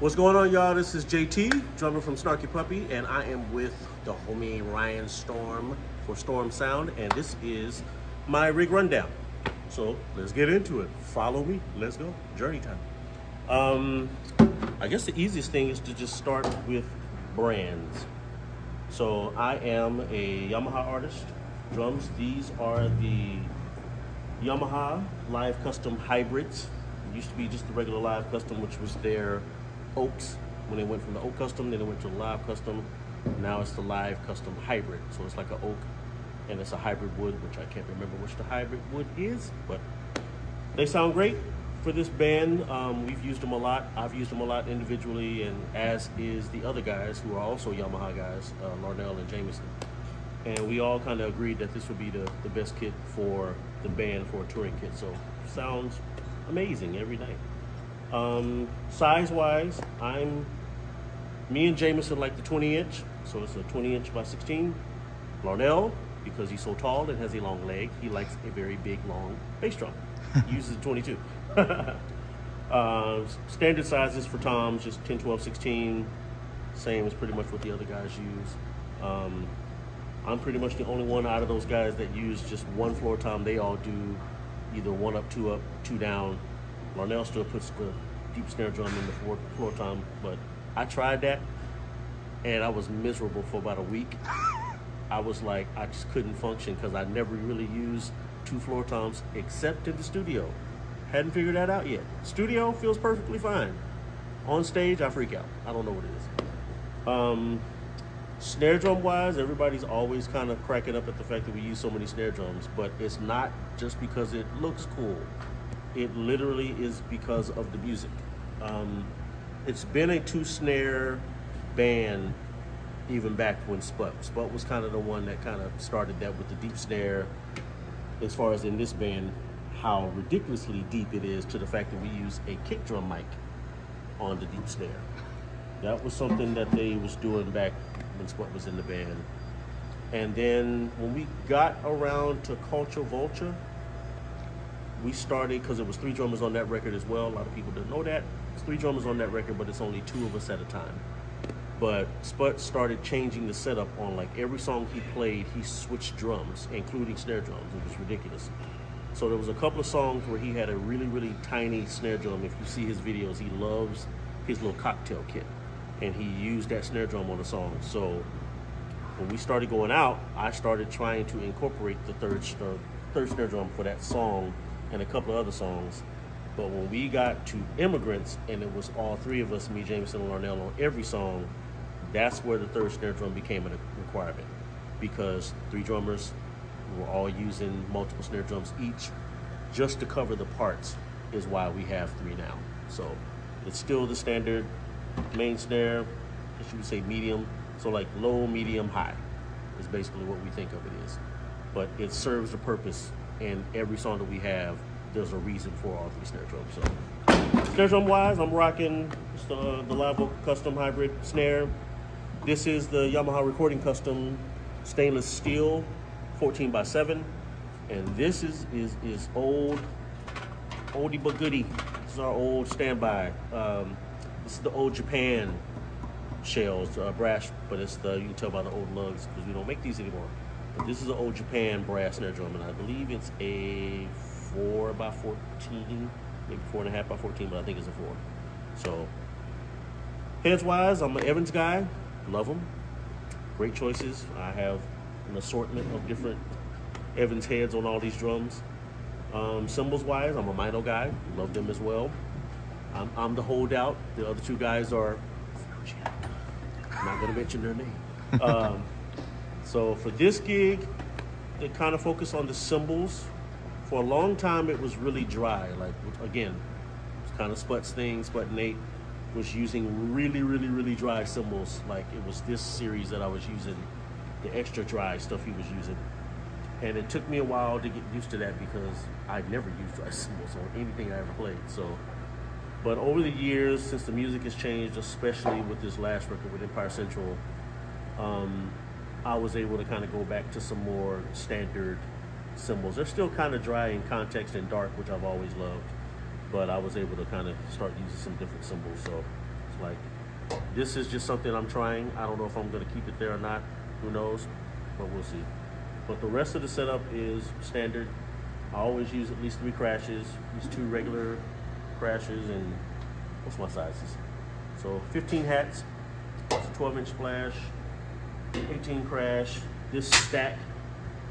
What's going on, y'all? This is JT, drummer from Snarky Puppy, and I am with the homie Ryan Storm for Storm Sound, and this is my rig rundown. So let's get into it. Follow me. Let's go. Journey time. Um, I guess the easiest thing is to just start with brands. So I am a Yamaha artist. Drums. These are the Yamaha Live Custom Hybrids. It used to be just the regular Live Custom, which was their Oaks. When they went from the Oak Custom, then they went to the Live Custom. Now it's the Live Custom Hybrid. So it's like an Oak and it's a hybrid wood, which I can't remember which the hybrid wood is, but they sound great for this band. Um, we've used them a lot. I've used them a lot individually, and as is the other guys who are also Yamaha guys, uh, Larnell and Jamison. And we all kind of agreed that this would be the, the best kit for the band for a touring kit. So sounds amazing every night. Um, size wise, I'm me and Jamison like the 20 inch, so it's a 20 inch by 16. Larnell, because he's so tall and has a long leg, he likes a very big, long bass drum. He uses a 22. uh, standard sizes for toms, just 10, 12, 16. Same as pretty much what the other guys use. Um, I'm pretty much the only one out of those guys that use just one floor tom. They all do either one up, two up, two down. Larnell still puts the deep snare drum in the floor, floor tom, but I tried that and I was miserable for about a week. I was like, I just couldn't function because I never really used two floor toms except in the studio. Hadn't figured that out yet. Studio feels perfectly fine. On stage, I freak out. I don't know what it is. Um, snare drum wise, everybody's always kind of cracking up at the fact that we use so many snare drums, but it's not just because it looks cool. It literally is because of the music. Um, it's been a two snare band even back when Sput. Sput was kind of the one that kind of started that with the deep snare. As far as in this band, how ridiculously deep it is to the fact that we use a kick drum mic on the deep snare. That was something that they was doing back when Sput was in the band. And then when we got around to Culcha Vulcha, we started because it was three drummers on that record as well. A lot of people didn't know that. It's three drummers on that record, but it's only two of us at a time. But Sput started changing the setup on like every song he played, he switched drums, including snare drums. It was ridiculous. So there was a couple of songs where he had a really, really tiny snare drum. If you see his videos, he loves his little cocktail kit. And he used that snare drum on a song. So when we started going out, I started trying to incorporate the third, third snare drum for that song and a couple of other songs. But when we got to Immigrance, and it was all three of us, me, Jamison, and Larnell, on every song, that's where the third snare drum became a requirement because three drummers were all using multiple snare drums each just to cover the parts is why we have three now. So it's still the standard main snare, as you would say medium. So like low, medium, high is basically what we think of it is. But it serves a purpose and every song that we have, there's a reason for all three snare drums. So snare drum wise, I'm rocking the, the Live Oak Custom Hybrid snare. This is the Yamaha Recording Custom stainless steel 14 by 7 and this is is is old oldie but goodie this is our old standby um, this is the old Japan shells uh, brass but it's the you can tell by the old lugs because we don't make these anymore this is an old Japan brass snare drum and I believe it's a 4 by 14 maybe four and a half by 14 but I think it's a 4 so heads wise I'm an Evans guy love them great choices I have an assortment of different Evans heads on all these drums. Um, cymbals wise, I'm a Meinl guy, love them as well. I'm, I'm the holdout. The other two guys are, I'm not gonna mention their name. um, so for this gig, they kind of focus on the cymbals. For a long time, it was really dry. Like again, it's kind of Sput's thing. Sput Nate was using really, really, really dry cymbals. Like it was this series that I was using the extra dry stuff he was using. And it took me a while to get used to that because I'd never used dry cymbals on anything I ever played. So, but over the years, since the music has changed, especially with this last record with Empire Central, um, I was able to kind of go back to some more standard cymbals. They're still kind of dry in context and dark, which I've always loved, but I was able to kind of start using some different cymbals. So it's Like, this is just something I'm trying. I don't know if I'm gonna keep it there or not. Who knows? But we'll see. But the rest of the setup is standard. I always use at least three crashes. These two regular crashes and what's my sizes? So 15 hats, a 12 inch splash, 18 crash. This stack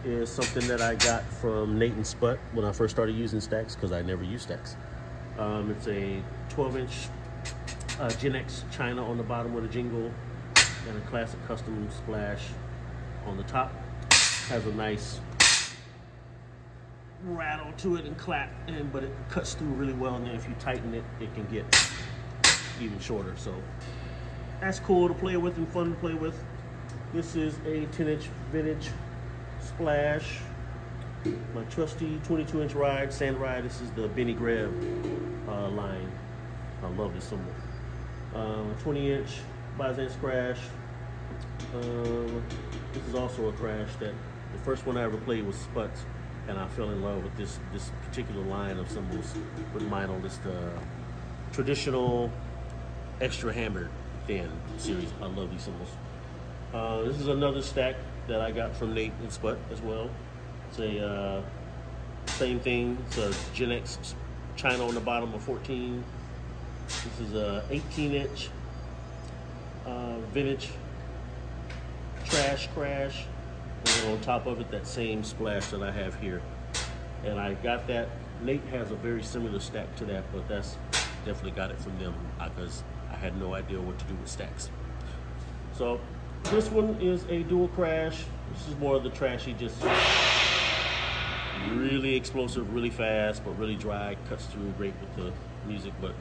is something that I got from Nate and Sput when I first started using stacks because I never used stacks. Um, it's a 12 inch uh, Gen X China on the bottom with a jingle and a classic custom splash on the top. Has a nice rattle to it and clap, and but it cuts through really well. And then if you tighten it, it can get even shorter. So that's cool to play with and fun to play with. This is a 10 inch vintage splash. My trusty 22 inch ride, sand ride. This is the Benny Greb uh, line. I love this cymbal. Um, 20 inch Byzance crash. Um, this is also a crash that the first one I ever played was Sputs, and I fell in love with this this particular line of cymbals with Meinl on this uh, traditional extra hammered thin series. I love these cymbals. Uh, this is another stack that I got from Nate and Sput as well. It's a uh, same thing. It's a Gen X China on the bottom of 14. This is a 18 inch uh, vintage trash crash. And then on top of it, that same splash that I have here. And I got that. Nate has a very similar stack to that, but that's definitely got it from them because I had no idea what to do with stacks. So this one is a dual crash. This is more of the trashy, just really explosive, really fast, but really dry. Cuts through great with the music, but.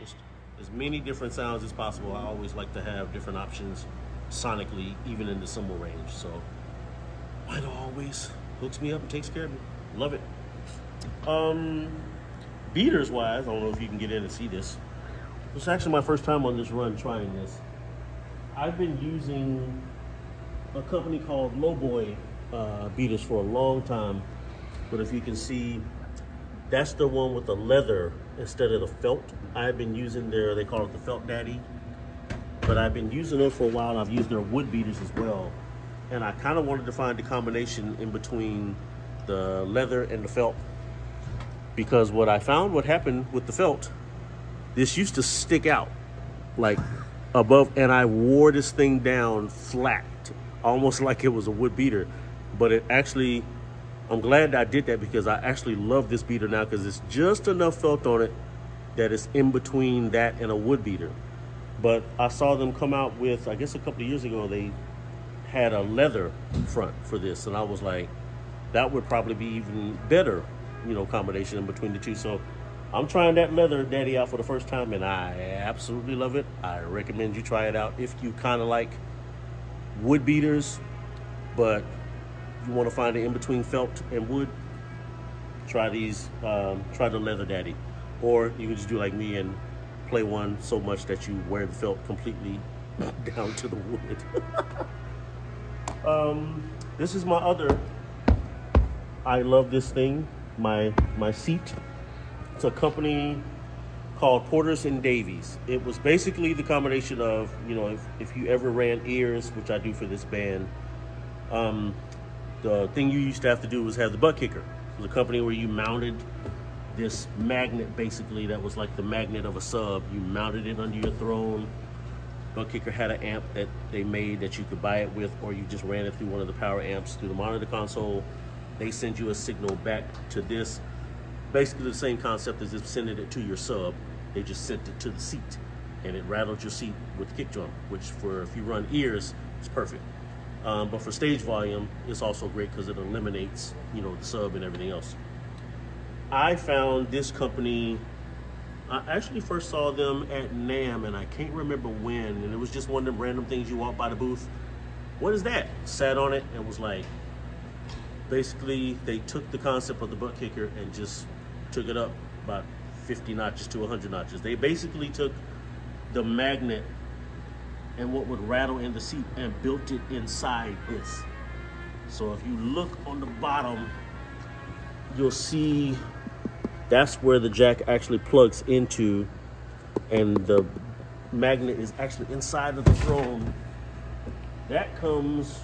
Just as many different sounds as possible. I always like to have different options sonically, even in the cymbal range. So Meinl always hooks me up and takes care of me. Love it. Um, beaters wise, I don't know if you can get in and see this. It's actually my first time on this run trying this. I've been using a company called Lowboy uh, beaters for a long time, but if you can see, that's the one with the leather instead of the felt. I've been using their, they call it the Felt Daddy, but I've been using them for a while. And I've used their wood beaters as well, and I kind of wanted to find the combination in between the leather and the felt because what I found what happened with the felt, this used to stick out like above, and I wore this thing down flat, almost like it was a wood beater. But it actually, I'm glad I did that because I actually love this beater now because it's just enough felt on it that it's in between that and a wood beater. But I saw them come out with, I guess a couple of years ago, they had a leather front for this, and I was like, that would probably be even better you know, combination in between the two. So I'm trying that leather daddy out for the first time and I absolutely love it. I recommend you try it out if you kind of like wood beaters, but you want to find it in between felt and wood, try these, um, try the leather daddy. Or you can just do like me and play one so much that you wear the felt completely down to the wood. um, this is my other I love this thing my my seat. It's a company called Porters and Davies. It was basically the combination of, you know, if, if you ever ran ears, which I do for this band, um, the thing you used to have to do was have the butt kicker. It was a company where you mounted this magnet basically that was like the magnet of a sub. You mounted it under your throne. Butt kicker had an amp that they made that you could buy it with, or you just ran it through one of the power amps through the monitor console they send you a signal back to this. Basically the same concept as if sending it to your sub. They just sent it to the seat and it rattled your seat with the kick drum, which for if you run ears, it's perfect. Um, but for stage volume, it's also great because it eliminates, you know, the sub and everything else. I found this company, I actually first saw them at NAMM and I can't remember when, and it was just one of them random things you walk by the booth. What is that? Sat on it and was like, basically they took the concept of the butt kicker and just took it up about 50 notches to 100 notches. They basically took the magnet and what would rattle in the seat and built it inside this. So if you look on the bottom, you'll see that's where the jack actually plugs into and the magnet is actually inside of the throne. That comes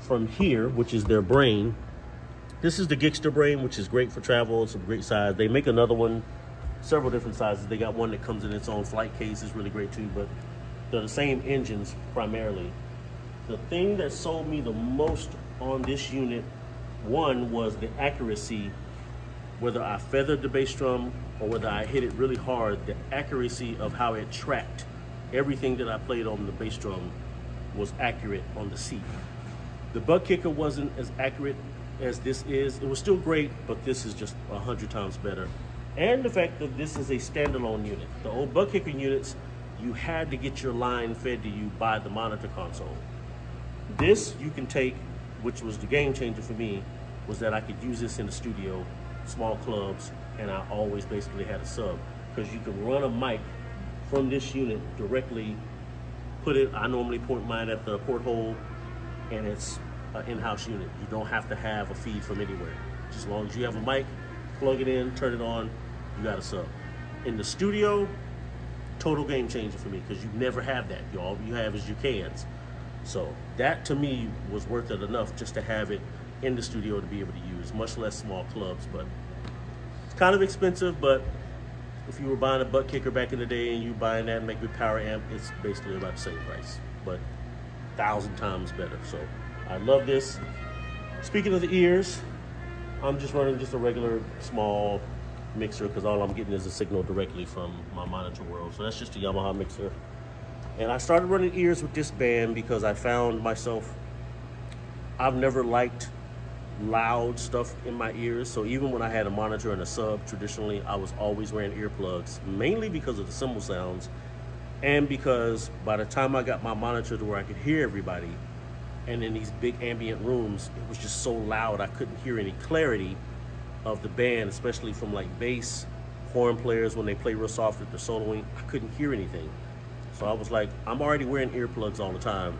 from here, which is their brain. This is the Gigster brain, which is great for travel. It's a great size. They make another one, several different sizes. They got one that comes in its own flight case, It's really great too, but they're the same engines primarily. The thing that sold me the most on this unit, one was the accuracy, whether I feathered the bass drum or whether I hit it really hard, the accuracy of how it tracked everything that I played on the bass drum was accurate on the seat. The butt kicker wasn't as accurate as this is. It was still great, but this is just a hundred times better. And the fact that this is a standalone unit. The old butt kicker units, you had to get your line fed to you by the monitor console. This you can take, which was the game changer for me, was that I could use this in the studio, small clubs, and I always basically had a sub. Because you can run a mic from this unit directly, put it, I normally point mine at the porthole, and it's in-house unit. You don't have to have a feed from anywhere. Just as long as you have a mic, plug it in, turn it on, you got a sub. In the studio, total game changer for me because you never have that. You, all you have is your cans. So that to me was worth it enough just to have it in the studio to be able to use, much less small clubs. But it's kind of expensive, but if you were buying a butt kicker back in the day and you buying that make with power amp, it's basically about the same price, but thousand times better. So I love this. Speaking of the ears, I'm just running just a regular small mixer because all I'm getting is a signal directly from my monitor world. So that's just a Yamaha mixer. And I started running ears with this band because I found myself, I've never liked loud stuff in my ears. So even when I had a monitor and a sub, traditionally, I was always wearing earplugs, mainly because of the cymbal sounds and because by the time I got my monitor to where I could hear everybody, and in these big ambient rooms, it was just so loud I couldn't hear any clarity of the band, especially from like bass, horn players when they play real soft at the soloing. I couldn't hear anything. So I was like, I'm already wearing earplugs all the time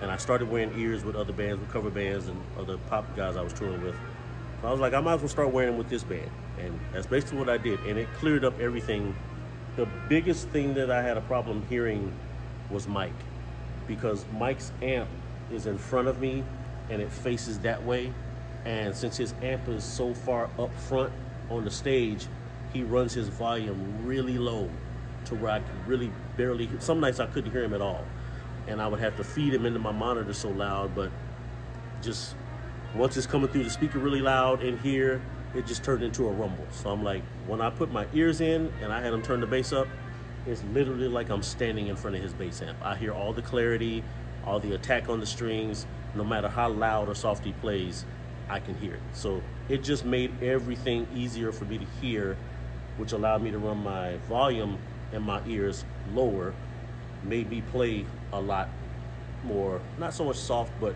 and I started wearing ears with other bands, with cover bands and other pop guys I was touring with. So I was like, I might as well start wearing them with this band. And that's basically what I did. And it cleared up everything. The biggest thing that I had a problem hearing was Mike. Because Mike's amp is in front of me and it faces that way. And since his amp is so far up front on the stage, he runs his volume really low to where I could really barely, some nights I couldn't hear him at all and I would have to feed him into my monitor so loud, but just once it's coming through the speaker really loud in here, it just turned into a rumble. So I'm like, when I put my ears in and I had him turn the bass up, it's literally like I'm standing in front of his bass amp. I hear all the clarity, all the attack on the strings, no matter how loud or soft he plays, I can hear it. So it just made everything easier for me to hear, which allowed me to run my volume in my ears lower made me play a lot more, not so much soft, but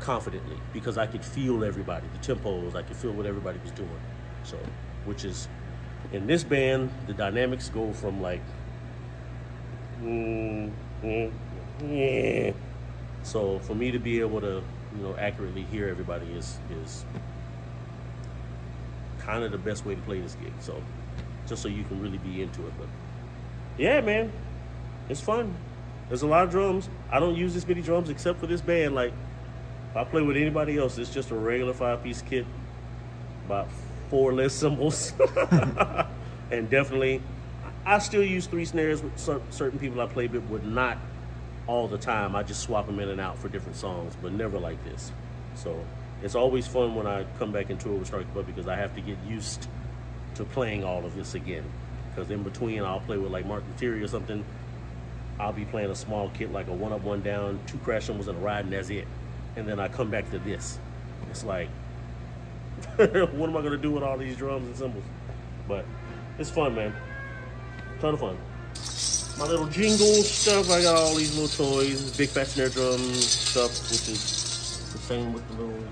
confidently because I could feel everybody, the tempos, I could feel what everybody was doing. So, which is in this band, the dynamics go from like, mm, mm, yeah. So for me to be able to, you know, accurately hear everybody is is kind of the best way to play this gig. So just so you can really be into it. But yeah, man, it's fun. There's a lot of drums. I don't use this many drums except for this band. Like, if I play with anybody else, it's just a regular five-piece kit, about four less cymbals, and definitely, I still use three snares with certain people I play with, but not all the time. I just swap them in and out for different songs, but never like this. So it's always fun when I come back and tour with Snarky Puppy because I have to get used to playing all of this again. Because in between, I'll play with like Mark Lettieri or something, I'll be playing a small kit like a one up, one down, two crash cymbals and a ride, and that's it. And then I come back to this. It's like, what am I gonna do with all these drums and cymbals? But it's fun, man. Ton of fun. My little jingle stuff, I got all these little toys, big fat snare drum stuff, which is the same with the little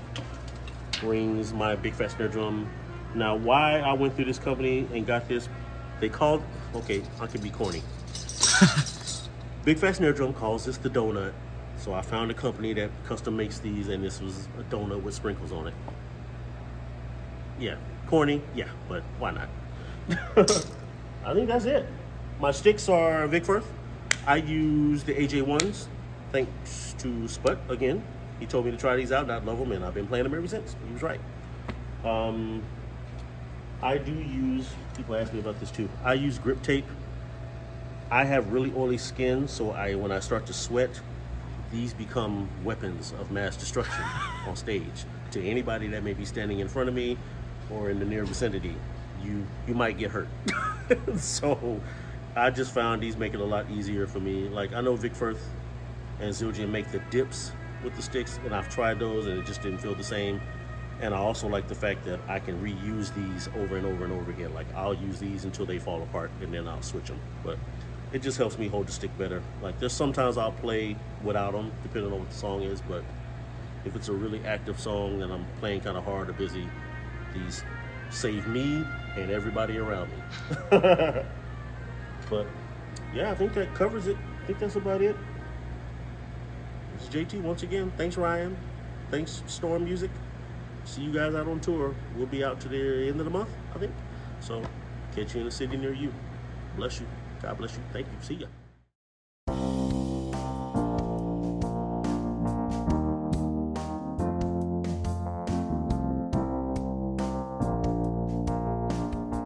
rings, my big fat snare drum. Now, why I went through this company and got this, they called, okay, I could be corny. Big Fat Snare Drum calls this the donut. So I found a company that custom makes these and this was a donut with sprinkles on it. Yeah, Corny, yeah, but why not? I think that's it. My sticks are Vic Firth. I use the AJ1s, thanks to Sput again. He told me to try these out, I love them, and I've been playing them ever since. He was right. Um, I do use, people ask me about this too. I use grip tape. I have really oily skin, so I when I start to sweat, these become weapons of mass destruction on stage. To anybody that may be standing in front of me or in the near vicinity, you you might get hurt. so I just found these make it a lot easier for me. Like I know Vic Firth and Zildjian make the dips with the sticks, and I've tried those and it just didn't feel the same. And I also like the fact that I can reuse these over and over and over again. Like I'll use these until they fall apart and then I'll switch them. But it just helps me hold the stick better. Like there's sometimes I'll play without them depending on what the song is. But if it's a really active song and I'm playing kind of hard or busy, these save me and everybody around me. but yeah, I think that covers it. I think that's about it. This is JT once again. Thanks Ryan. Thanks Storm Music see you guys out on tour. We'll be out to the end of the month, I think. So catch you in a city near you. Bless you. God bless you. Thank you. See ya.